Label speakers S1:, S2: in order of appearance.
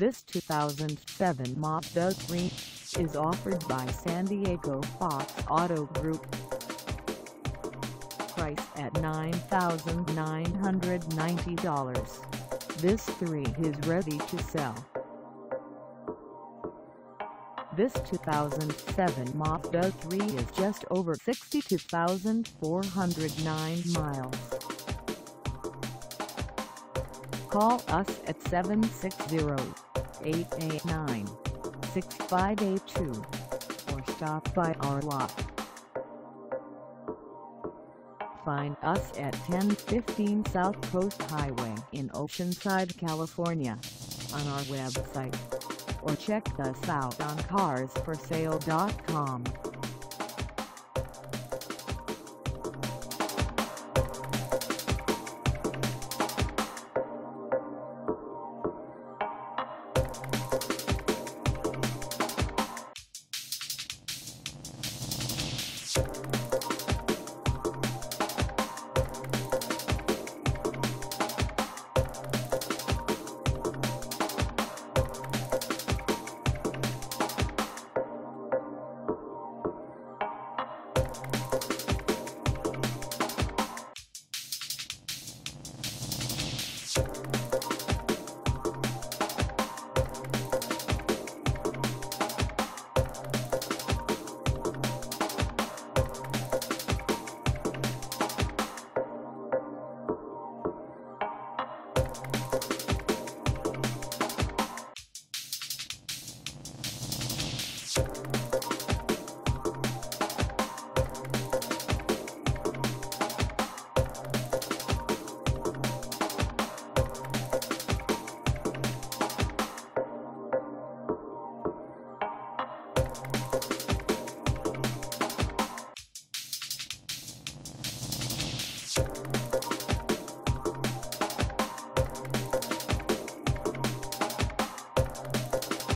S1: This 2007 Mazda 3 is offered by San Diego Fox Auto Group. Price at $9,990. This 3 is ready to sell. This 2007 Mazda 3 is just over 62,409 miles. Call us at 760-889-6582 or stop by our lot. Find us at 1015 South Coast Highway in Oceanside, California on our website or check us out on carsforsale.com.
S2: Thank